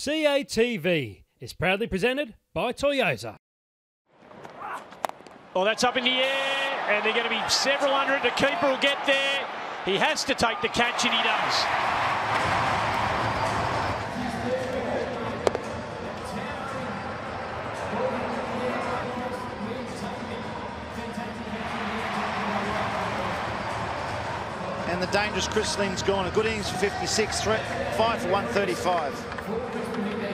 CATV is proudly presented by Toyota. Oh, that's up in the air, and they're going to be several hundred. The keeper will get there. He has to take the catch, and he does. And the dangerous Chris Lynn's gone. A good innings for 56, three, five for 135.